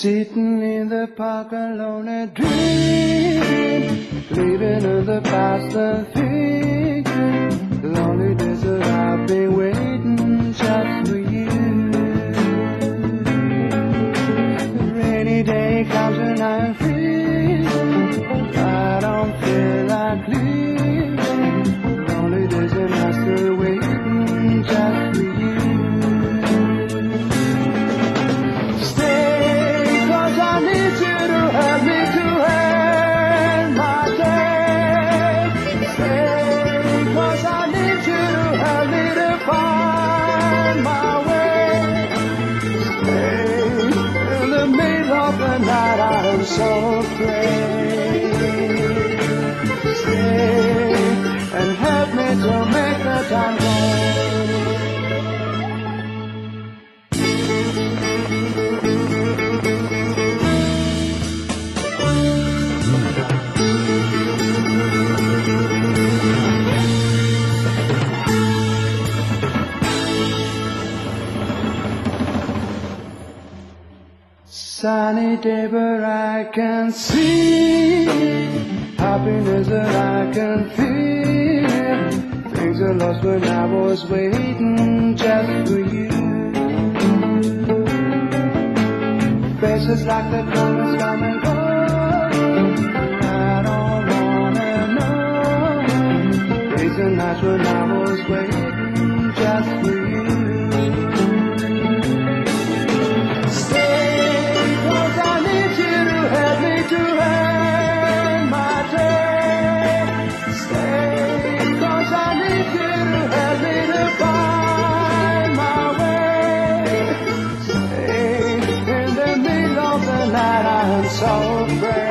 Sitting in the park alone and dreaming, living in the past and thinking, so afraid. Stay, and help me to Sunny day, but I can see happiness that I can feel. Things are lost when I was waiting just for you. Faces like the colors come and go. I don't wanna know. Days and nights when I was waiting just for you. So brave.